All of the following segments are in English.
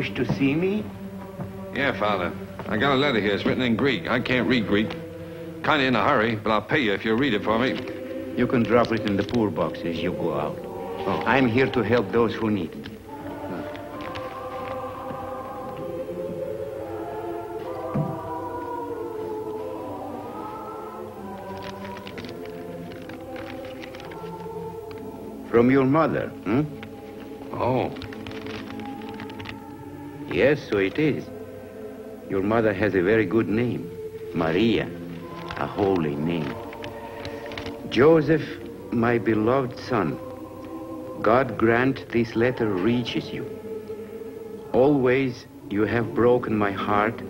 wish to see me? Yeah, Father. I got a letter here. It's written in Greek. I can't read Greek. Kinda in a hurry, but I'll pay you if you read it for me. You can drop it in the poor box as you go out. Oh. I'm here to help those who need it. From your mother, hmm? Oh. Yes, so it is. Your mother has a very good name, Maria, a holy name. Joseph, my beloved son, God grant this letter reaches you. Always you have broken my heart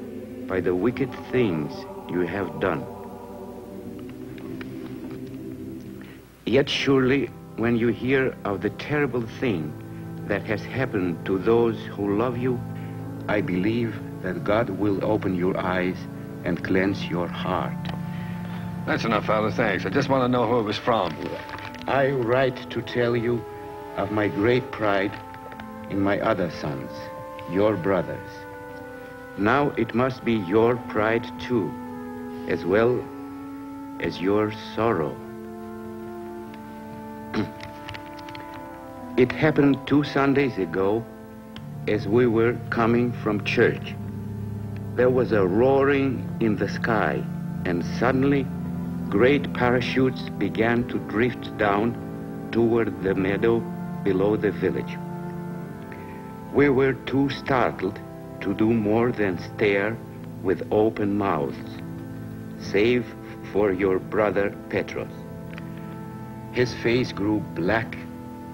by the wicked things you have done. Yet surely when you hear of the terrible thing that has happened to those who love you, I believe that God will open your eyes and cleanse your heart. That's enough, Father. Thanks. I just want to know who it was from. I write to tell you of my great pride in my other sons, your brothers. Now it must be your pride too, as well as your sorrow. it happened two Sundays ago as we were coming from church. There was a roaring in the sky, and suddenly great parachutes began to drift down toward the meadow below the village. We were too startled to do more than stare with open mouths, save for your brother Petros. His face grew black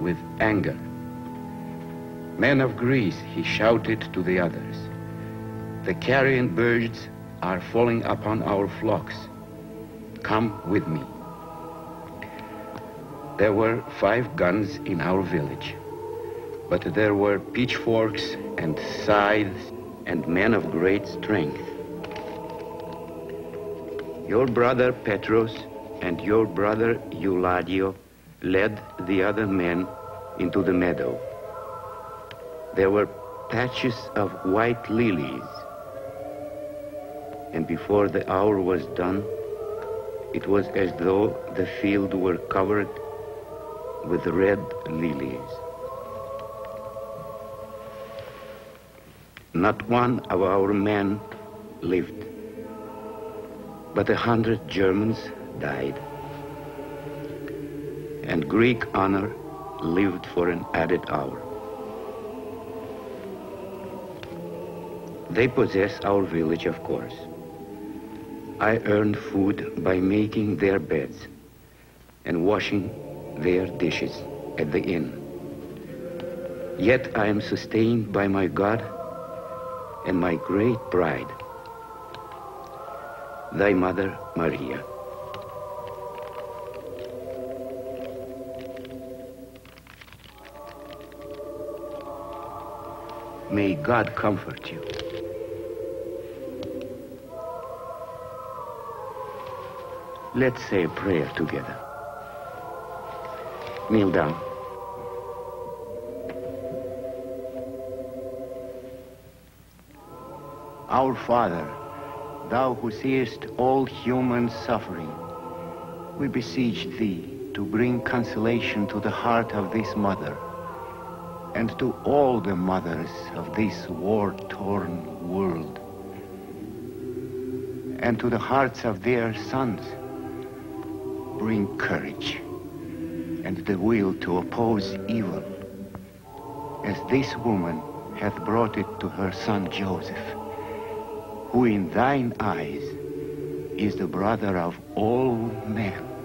with anger. Men of Greece, he shouted to the others, the carrion birds are falling upon our flocks. Come with me. There were five guns in our village, but there were pitchforks and scythes and men of great strength. Your brother Petros and your brother Euladio led the other men into the meadow. There were patches of white lilies, and before the hour was done, it was as though the field were covered with red lilies. Not one of our men lived, but a hundred Germans died. And Greek honor lived for an added hour. They possess our village, of course. I earned food by making their beds and washing their dishes at the inn. Yet I am sustained by my God and my great pride, thy mother Maria. May God comfort you. Let's say a prayer together. Kneel down. Our Father, thou who seest all human suffering, we beseech thee to bring consolation to the heart of this mother and to all the mothers of this war-torn world. And to the hearts of their sons bring courage and the will to oppose evil as this woman hath brought it to her son Joseph who in thine eyes is the brother of all men